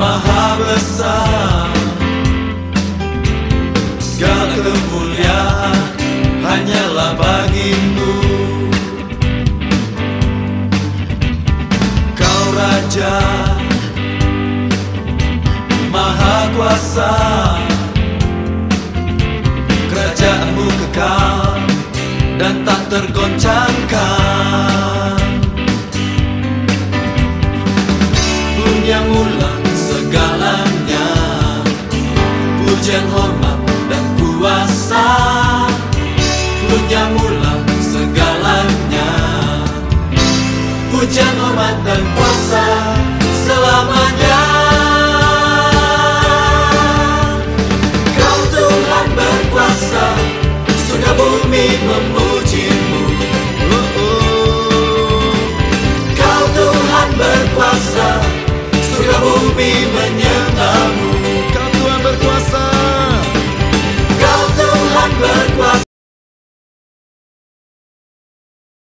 maha besar. Segala kemuliaan hanyalah bagimu. Kau Raja Maha Kuasa. Kerajaanmu kekal dan tak tergoncangkan. segalanya Pujian hormat dan kuasa Punya mula segalanya. Pujian hormat dan kuasa selamanya. Kau Tuhan berkuasa Sudah bumi memuji bumi menyala